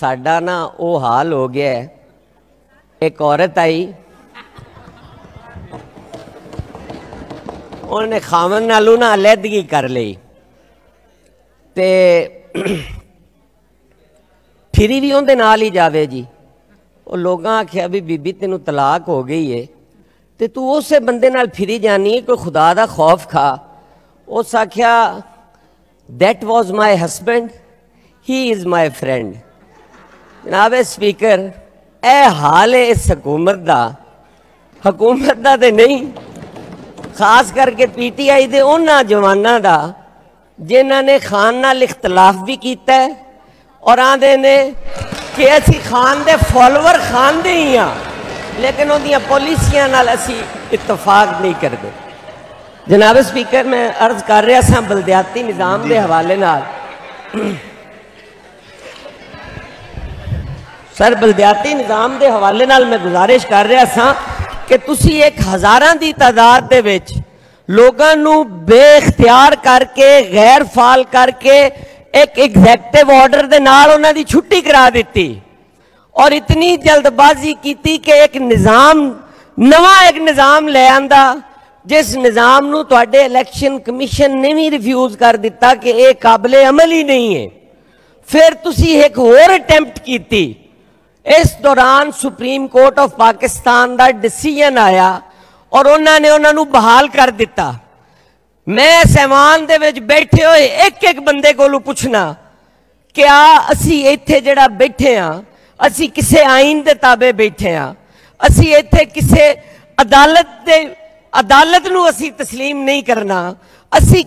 ਸਾਡਾ ਨਾ ਉਹ ਹਾਲ ਹੋ ਗਿਆ ਇੱਕ ਔਰਤ ਆਈ। ਉਹਨੇ ਖਾਵਨ ਨਾਲੋਂ ਨਾ ਅਲੱਦਗੀ ਕਰ ਲਈ। ਤੇ ਫਿਰੀ ਵੀ ਉਹਦੇ ਨਾਲ ਹੀ ਜਾਵੇ ਜੀ। ਉਹ ਲੋਕਾਂ ਆਖਿਆ ਵੀ ਬੀਬੀ ਤੈਨੂੰ ਤਲਾਕ ਹੋ ਗਈ ਏ। ਤੇ ਤੂੰ ਉਸੇ ਬੰਦੇ ਨਾਲ ਫਿਰੀ ਜਾਨੀ ਹੈ ਕੋਈ ਖੁਦਾ ਦਾ ਖੌਫ ਖਾ। ਉਸ ਆਖਿਆ, that was my husband, he is my friend. ਜਨਾਬ ਇਹ ਸਪੀਕਰ ਇਹ ਹਾਲ ਹੈ ਇਸ ਹਕੂਮਤ ਦਾ। ਹਕੂਮਤ ਦਾ ਤੇ ਨਹੀਂ ਖਾਸ ਕਰਕੇ ਪੀਟੀਆਈ ਦੇ ਉਹਨਾਂ ਜਵਾਨਾਂ ਦਾ ਜਿਨ੍ਹਾਂ ਨੇ ਖਾਨ ਨਾਲ ਇਖਤਲਾਫ ਵੀ ਕੀਤਾ ਹੈ ਔਰ ਆਂਦੇ ਨੇ ਕਿ ਅਸੀਂ ਖਾਨ ਦੇ ਫਾਲੋਅਰ ਖਾਨ ਦੇ ਹੀ ਆ ਲੇਕਿਨ ਉਹਦੀਆਂ ਪਾਲਿਸੀਆਂ ਨਾਲ ਅਸੀਂ ਇਤਫਾਕ ਨਹੀਂ ਕਰਦੇ। ਜਨਾਬ ਸਪੀਕਰ ਮੈਂ ਅਰਜ਼ ਕਰ ਰਿਹਾ ਸਾਂ ਬਲਦਿਆਤੀ ਨਿਜ਼ਾਮ ਦੇ ਹਵਾਲੇ ਨਾਲ। ਸਰ, ਬਲਦਿਆਤੀ ਨਿਜ਼ਾਮ ਦੇ ਹਵਾਲੇ ਨਾਲ ਮੈਂ ਗੁਜ਼ਾਰਿਸ਼ ਕਰ ਰਿਹਾ ਸਾਂ ਕਿ ਤੁਸੀਂ ਇੱਕ ਹਜ਼ਾਰਾਂ ਦੀ ਤਾਦਾਦ ਦੇ ਵਿੱਚ ਲੋਕਾਂ ਨੂੰ ਬੇਇਖਤਿਆਰ ਕਰਕੇ ਗੈਰ ਫਾਲ ਕਰਕੇ ਇੱਕ ਐਗਜ਼ੈਕਟਿਵ ਆਰਡਰ ਦੇ ਨਾਲ ਉਹਨਾਂ ਦੀ ਛੁੱਟੀ ਕਰਾ ਦਿੱਤੀ ਔਰ ਇਤਨੀ ਜਲਦਬਾਜ਼ੀ ਕੀਤੀ ਕਿ ਇੱਕ ਨਿਜ਼ਾਮ, ਨਵਾਂ ਇੱਕ ਨਿਜ਼ਾਮ ਲੈ ਆਂਦਾ, ਜਿਸ ਨਿਜ਼ਾਮ ਨੂੰ ਤੁਹਾਡੇ ਇਲੈਕਸ਼ਨ ਕਮਿਸ਼ਨ ਨੇ ਵੀ ਰਿਫਿਊਜ਼ ਕਰ ਦਿੱਤਾ ਕਿ ਇਹ ਕਾਬਲੇ ਅਮਲ ਹੀ ਨਹੀਂ ਹੈ। ਫਿਰ ਤੁਸੀਂ ਇੱਕ ਹੋਰ ਅਟੈਂਪਟ ਕੀਤੀ ਇਸ ਦੌਰਾਨ ਸੁਪਰੀਮ ਕੋਰਟ ਆਫ ਪਾਕਿਸਤਾਨ ਦਾ ਡਿਸੀਜਨ ਆਇਆ ਔਰ ਉਹਨਾਂ ਨੇ ਉਹਨਾਂ ਨੂੰ ਬਹਾਲ ਕਰ ਦਿੱਤਾ ਮੈਂ ਸਹਿਮਾਨ ਦੇ ਵਿੱਚ ਬੈਠੇ ਹੋਏ ਇੱਕ ਇੱਕ ਬੰਦੇ ਕੋਲੋਂ ਪੁੱਛਣਾ ਕਿ ਆ ਅਸੀਂ ਇੱਥੇ ਜਿਹੜਾ ਬੈਠੇ ਆ ਅਸੀਂ ਕਿਸੇ ਆਇਨ ਦੇ ਤਾਬੇ ਬੈਠੇ ਆ ਅਸੀਂ ਇੱਥੇ ਕਿਸੇ ਅਦਾਲਤ ਦੇ ਅਦਾਲਤ ਨੂੰ ਅਸੀਂ تسلیم ਨਹੀਂ ਕਰਨਾ ਅਸੀਂ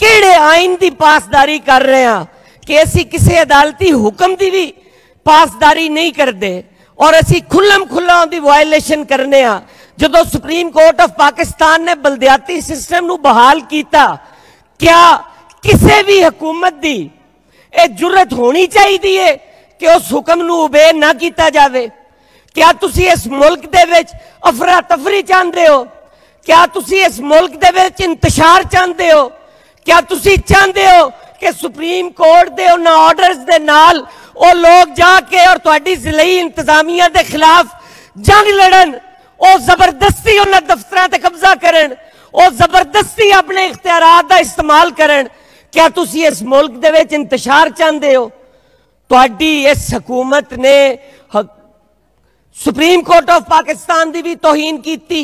ਕਿਹੜੇ ਆਇਨ ਦੀ ਪਾਸਦਾਰੀ ਕਰ ਰਹੇ ਆ ਕਿ ਅਸੀਂ ਕਿਸੇ ਅਦਾਲਤੀ ਹੁਕਮ ਦੀ ਵੀ ਪਾਸਦਾਰੀ ਨਹੀਂ ਕਰਦੇ। ਔਰ ਅਸੀਂ ਖੁੱਲਮ ਖੁੱਲਾ ਉਹਦੀ ਵਾਇਲੇਸ਼ਨ ਕਰਨੇ ਆ। ਜਦੋਂ ਸੁਪਰੀਮ ਕੋਰਟ ਆਫ ਪਾਕਿਸਤਾਨ ਨੇ ਬਲਦਿਆਤੀ ਸਿਸਟਮ ਨੂੰ ਬਹਾਲ ਕੀਤਾ, ਕਿਆ ਕਿਸੇ ਵੀ ਹਕੂਮਤ ਦੀ ਇਹ ਜੁਰਤ ਹੋਣੀ ਚਾਹੀਦੀ ਹੈ ਕਿ ਉਸ ਹੁਕਮ ਨੂੰ ਉਬੇ ਨਾ ਕੀਤਾ ਜਾਵੇ? ਕਿਆ ਤੁਸੀਂ ਇਸ ਮੁਲਕ ਦੇ ਵਿੱਚ ਅਫਰਾ ਤਫਰੀ ਚਾਹੁੰਦੇ ਹੋ? ਕਿਆ ਤੁਸੀਂ ਇਸ ਮੁਲਕ ਦੇ ਵਿੱਚ ਇੰਤਸ਼ਾਰ ਚਾਹੁੰਦੇ ਹੋ? ਕਿਆ ਤੁਸੀਂ ਚਾਹੁੰਦੇ ਹੋ ਕਿ ਸੁਪਰੀਮ ਕੋਰਟ ਦੇ ਉਹਨਾਂ ਆਰਡਰਸ ਦੇ ਨਾਲ ਉਹ ਲੋਕ ਜਾ ਕੇ ਔਰ ਤੁਹਾਡੀ ਜ਼ਿਲ੍ਹੀ ਇੰਤਜ਼ਾਮੀਆ ਦੇ ਖਿਲਾਫ ਜੰਗ ਲੜਨ ਉਹ ਜ਼ਬਰਦਸਤੀ ਉਹਨਾਂ ਦਫ਼ਤਰਾਂ ਤੇ ਕਬਜ਼ਾ ਕਰਨ ਉਹ ਜ਼ਬਰਦਸਤੀ ਆਪਣੇ ਇਖਤਿਆਰਾਤ ਦਾ ਇਸਤੇਮਾਲ ਕਰਨ ਕਿਆ ਤੁਸੀਂ ਇਸ ਮੁਲਕ ਦੇ ਵਿੱਚ ਇੰਤਸ਼ਾਰ ਚਾਹੁੰਦੇ ਹੋ ਤੁਹਾਡੀ ਇਸ ਹਕੂਮਤ ਨੇ ਹਕ- ਸੁਪਰੀਮ ਕੋਰਟ ਆਫ ਪਾਕਿਸਤਾਨ ਦੀ ਵੀ ਤੋਹੀਨ ਕੀਤੀ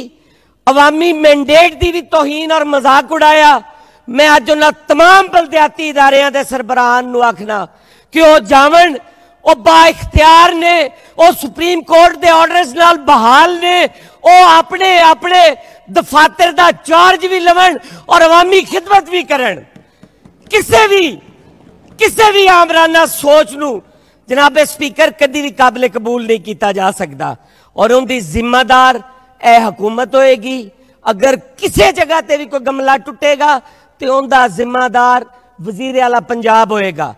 ਅਵਾਮੀ ਮੈਂਡੇਟ ਦੀ ਵੀ ਤੋਹੀਨ ਔਰ ਮਜ਼ਾਕ ਉਡਾਇਆ ਮੈਂ ਅੱਜ ਉਹਨਾਂ तमाम ਬਲਦਿਆਤੀ ਇਦਾਰਿਆਂ ਦੇ ਸਰਬਰਾਹਾਂ ਨੂੰ ਆਖਣਾ ਕਿ ਉਹ ਜਾਵਣ, ਉਹ ਬਾ ਇਖਤਿਆਰ ਨੇ, ਉਹ ਸੁਪਰੀਮ ਕੋਰਟ ਦੇ ਆਰਡਰਸ ਨਾਲ ਬਹਾਲ ਨੇ, ਉਹ ਆਪਣੇ ਆਪਣੇ ਦਫਾਤਰ ਦਾ ਚਾਰਜ ਵੀ ਲਵਣ ਔਰ ਅਵਾਮੀ ਖਿਦਮਤ ਵੀ ਕਰਨ। ਕਿਸੇ ਵੀ ਕਿਸੇ ਵੀ ਆਮਰਾਨਾ ਸੋਚ ਨੂੰ ਜਨਾਬ ਸਪੀਕਰ ਕਦੀ ਵੀ ਕਾਬਲੇ ਕਬੂਲ ਨਹੀਂ ਕੀਤਾ ਜਾ ਸਕਦਾ ਔਰ ਉਹਦੀ ਜ਼ਿੰਮੇਦਾਰ ਇਹ ਹਕੂਮਤ ਹੋਏਗੀ। ਅਗਰ ਕਿਸੇ ਜਗ੍ਹਾ ਤੇ ਵੀ ਕੋਈ ਗਮਲਾ ਟੁੱਟੇਗਾ ਤੇ ਉਹਦਾ ਜ਼ਿੰਮੇਦਾਰ ਵਜ਼ੀਰ ਆਲਾ ਪੰਜਾਬ ਹੋਏਗਾ।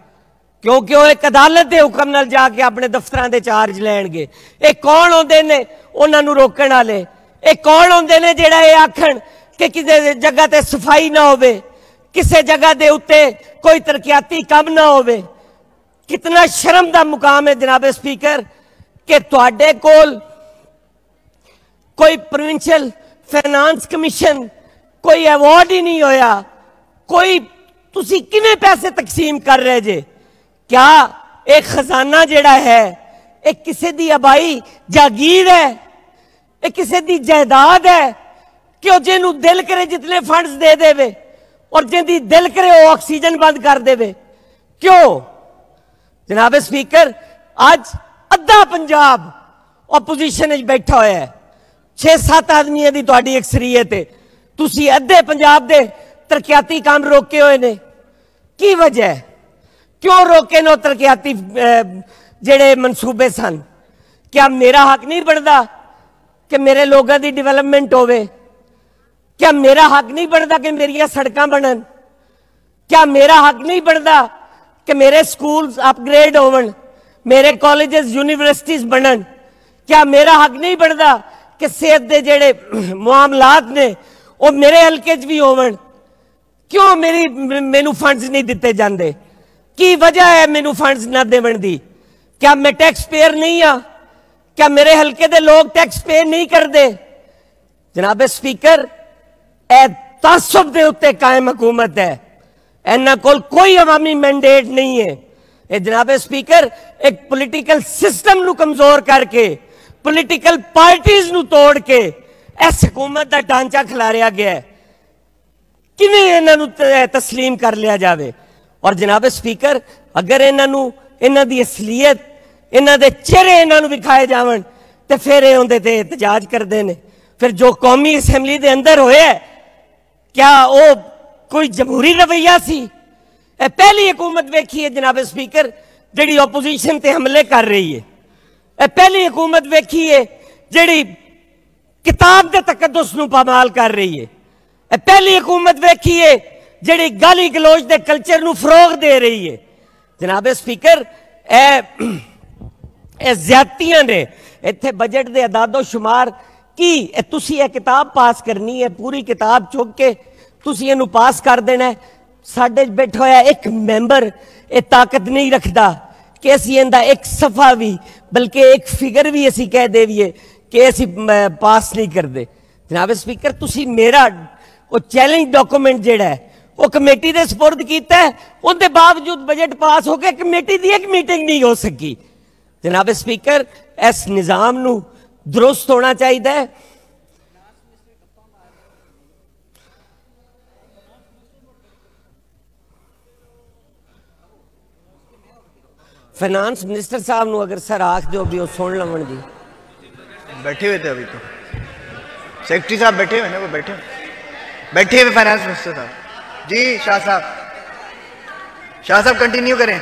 ਕਿਉਂਕਿ ਉਹ ਇੱਕ ਅਦਾਲਤ ਦੇ ਹੁਕਮ ਨਾਲ ਜਾ ਕੇ ਆਪਣੇ ਦਫ਼ਤਰਾਂ ਦੇ ਚਾਰਜ ਲੈਣਗੇ। ਇਹ ਕੌਣ ਹੁੰਦੇ ਨੇ? ਉਹਨਾਂ ਨੂੰ ਰੋਕਣ ਵਾਲੇ। ਇਹ ਕੌਣ ਹੁੰਦੇ ਨੇ ਜਿਹੜਾ ਇਹ ਆਖਣ ਕਿ ਕਿਸੇ ਜਗ੍ਹਾ ਤੇ ਸਫ਼ਾਈ ਨਾ ਹੋਵੇ? ਕਿਸੇ ਜਗ੍ਹਾ ਦੇ ਉੱਤੇ ਕੋਈ ਤਰਕਿਆਤੀ ਕੰਮ ਨਾ ਹੋਵੇ? ਕਿਤਨਾ ਸ਼ਰਮ ਦਾ ਮੁਕਾਮ ਹੈ ਜਨਾਬ ਸਪੀਕਰ, ਕਿ ਤੁਹਾਡੇ ਕੋਲ ਕੋਈ ਪ੍ਰੋਵਿੰਸ਼ੀਅਲ ਫਾਈਨਾਂਸ ਕਮਿਸ਼ਨ ਕੋਈ ਅਵਾਰਡ ਹੀ ਨਹੀਂ ਹੋਇਆ। ਕੋਈ ਤੁਸੀਂ ਕਿਵੇਂ ਪੈਸੇ ਤਕਸੀਮ ਕਰ ਰਹੇ ਜੇ? ਕਿਆ? ਇਹ ਖਜ਼ਾਨਾ ਜਿਹੜਾ ਹੈ, ਇਹ ਕਿਸੇ ਦੀ ਅਬਾਈ ਜਾਗੀਰ ਹੈ? ਇਹ ਕਿਸੇ ਦੀ ਜਾਇਦਾਦ ਹੈ ਕਿ ਉਹ ਜਿਹਨੂੰ ਦਿਲ ਕਰੇ ਜਿਤਨੇ ਫੰਡਸ ਦੇ ਦੇਵੇ ਔਰ ਜਿਹਦੀ ਦਿਲ ਕਰੇ ਉਹ ਆਕਸੀਜਨ ਬੰਦ ਕਰ ਦੇਵੇ? ਕਿਉਂ? ਜਨਾਬ ਸਪੀਕਰ, ਅੱਜ ਅੱਧਾ ਪੰਜਾਬ ਆਪੋਜੀਸ਼ਨ ਵਿੱਚ ਬੈਠਾ ਹੋਇਆ ਹੈ। 6-7 ਆਦਮੀਆਂ ਦੀ ਤੁਹਾਡੀ ਅਕਸਰੀਅਤ ਹੈ ਤੁਸੀਂ ਅੱਧੇ ਪੰਜਾਬ ਦੇ ਤਰਕਿਆਤੀ ਕੰਮ ਰੋਕੇ ਹੋਏ ਨੇ। ਕੀ ਵਜ੍ਹਾ ਹੈ? ਕਿਉਂ ਰੋਕੇ ਨੇ ਤਰਕਿਆਤੀ ਜਿਹੜੇ ਮਨਸੂਬੇ ਸਨ? ਕਿਆ ਮੇਰਾ ਹੱਕ ਨਹੀਂ ਬਣਦਾ ਕਿ ਮੇਰੇ ਲੋਕਾਂ ਦੀ ਡਿਵੈਲਪਮੈਂਟ ਹੋਵੇ? ਕਿਆ ਮੇਰਾ ਹੱਕ ਨਹੀਂ ਬਣਦਾ ਕਿ ਮੇਰੀਆਂ ਸੜਕਾਂ ਬਣਨ? ਕਿਆ ਮੇਰਾ ਹੱਕ ਨਹੀਂ ਬਣਦਾ ਕਿ ਮੇਰੇ ਸਕੂਲਸ ਅਪਗ੍ਰੇਡ ਹੋਵਣ? ਮੇਰੇ ਕਾਲਜਸ ਯੂਨੀਵਰਸਿਟੀਆਂ ਬਣਨ? ਕਿਆ ਮੇਰਾ ਹੱਕ ਨਹੀਂ ਬਣਦਾ ਕਿ ਸਿਹਤ ਦੇ ਜਿਹੜੇ ਮਾਮਲਾਤ ਨੇ, ਉਹ ਮੇਰੇ ਹਲਕੇ 'ਚ ਵੀ ਹੋਵਣ? ਕਿਉਂ ਮੇਰੀ ਮੈਨੂੰ ਫੰਡਸ ਨਹੀਂ ਦਿੱਤੇ ਜਾਂਦੇ? ਕੀ ਵਜ੍ਹਾ ਹੈ ਮੈਨੂੰ ਫੰਡਸ ਨਾ ਦੇਵਣ ਦੀ? ਕਿਆ ਮੈਂ ਟੈਕਸ ਪੇਅਰ ਨਹੀਂ ਆ? ਕਿਆ ਮੇਰੇ ਹਲਕੇ ਦੇ ਲੋਕ ਟੈਕਸ ਪੇਅ ਨਹੀਂ ਕਰਦੇ? ਜਨਾਬ ਸਪੀਕਰ ਇਹ ਤਾਸਬ ਦੇ ਉੱਤੇ ਕਾਇਮ ਹਕੂਮਤ ਹੈ। ਇਹਨਾਂ ਕੋਲ ਕੋਈ ਆਵਾਮੀ ਮੈਂਡੇਟ ਨਹੀਂ ਹੈ। ਇਹ ਜਨਾਬ ਸਪੀਕਰ ਇੱਕ ਪੋਲੀਟੀਕਲ ਸਿਸਟਮ ਨੂੰ ਕਮਜ਼ੋਰ ਕਰਕੇ ਪੋਲੀਟੀਕਲ ਪਾਰਟੀਆਂ ਨੂੰ ਤੋੜ ਕੇ, ਇਸ ਹਕੂਮਤ ਦਾ ਢਾਂਚਾ ਖਿਲਾਰਿਆ ਗਿਆ ਕਿਵੇਂ ਇਹਨਾਂ ਨੂੰ تسلیم ਕਰ ਲਿਆ ਜਾਵੇ? ਔਰ ਜਨਾਬ ਸਪੀਕਰ, ਅਗਰ ਇਹਨਾਂ ਨੂੰ, ਇਹਨਾਂ ਦੀ ਅਸਲੀਅਤ, ਇਹਨਾਂ ਦੇ ਚਿਹਰੇ ਇਹਨਾਂ ਨੂੰ ਵਿਖਾਏ ਜਾਵਣ, ਤੇ ਫਿਰ ਇਹ ਉਹਦੇ ਤੇ ਇਤਜਾਜ ਕਰਦੇ ਨੇ। ਫਿਰ ਜੋ ਕੌਮੀ ਅਸੈਂਬਲੀ ਦੇ ਅੰਦਰ ਹੋਇਆ ਕਿਆ ਉਹ ਕੋਈ ਜਮਹੂਰੀ ਰਵਈਆ ਸੀ? ਇਹ ਪਹਿਲੀ ਹਕੂਮਤ ਵੇਖੀ ਹੈ ਜਨਾਬ ਸਪੀਕਰ, ਜਿਹੜੀ ਆਪੋਜੀਸ਼ਨ ਤੇ ਹਮਲੇ ਕਰ ਰਹੀ ਹੈ। ਇਹ ਪਹਿਲੀ ਹਕੂਮਤ ਵੇਖੀ ਹੈ, ਜਿਹੜੀ ਕਿਤਾਬ ਦੇ ਤਕੱਦਸ ਨੂੰ ਪਾਮਾਲ ਕਰ ਰਹੀ ਹੈ। ਇਹ ਪਹਿਲੀ ਹਕੂਮਤ ਵੇਖੀ ਹੈ ਜਿਹੜੀ ਗਾਲੀ ਗਲੋਚ ਦੇ ਕਲਚਰ ਨੂੰ ਫਰੋਗ ਦੇ ਰਹੀ ਹੈ ਜਨਾਬ ਸਪੀਕਰ, ਇਹ ਇਹ ਜ਼ਿਆਦਤੀਆਂ ਨੇ। ਇੱਥੇ ਬਜਟ ਦੇ ਅਦਾਦੋ ਸ਼ੁਮਾਰ ਕੀ? ਇਹ ਤੁਸੀਂ ਇਹ ਕਿਤਾਬ ਪਾਸ ਕਰਨੀ ਹੈ ਪੂਰੀ ਕਿਤਾਬ ਚੁੱਕ ਕੇ ਤੁਸੀਂ ਇਹਨੂੰ ਪਾਸ ਕਰ ਦੇਣਾ ਸਾਡੇ 'ਚ ਬੈਠਾ ਹੋਇਆ ਇੱਕ ਮੈਂਬਰ ਇਹ ਤਾਕਤ ਨਹੀਂ ਰੱਖਦਾ ਕਿ ਅਸੀਂ ਇਹਦਾ ਇੱਕ ਸਫਾ ਵੀ, ਬਲਕਿ ਇੱਕ ਫਿਗਰ ਵੀ ਅਸੀਂ ਕਹਿ ਦੇਵੀਏ ਕਿ ਅਸੀਂ ਪਾਸ ਨਹੀਂ ਕਰਦੇ। ਜਨਾਬ ਸਪੀਕਰ, ਤੁਸੀਂ ਮੇਰਾ ਉਹ ਚੈਲੰਜ ਡਾਕੂਮੈਂਟ ਜਿਹੜਾ ਹੈ ਉਹ ਕਮੇਟੀ ਦੇ ਸਪੁਰਦ ਕੀਤਾ ਹੈ, ਉਹਦੇ ਬਾਵਜੂਦ ਬਜਟ ਪਾਸ ਹੋ ਕੇ ਕਮੇਟੀ ਦੀ ਇੱਕ ਮੀਟਿੰਗ ਨਹੀਂ ਹੋ ਸਕੀ ਜਨਾਬ ਸਪੀਕਰ ਇਸ ਨਿਜ਼ਾਮ ਨੂੰ ਦਰੁਸਤ ਹੋਣਾ ਚਾਹੀਦਾ ਹੈ ਫਾਈਨਾਂਸ ਮਿਨਿਸਟਰ ਸਾਹਿਬ ਨੂੰ ਅਗਰ ਸਰ ਆਖ ਦਿਓ ਵੀ ਉਹ ਸੁਣ ਲਵਣ ਜੀ बैठे हुए थे अभी तो सेक्रेटरी साहब बैठे हुए ना वो बैठे बैठे हुए फाइनेंस मिनिस्टर साहब जी शाह साहब शाह साहब कंटिन्यू करें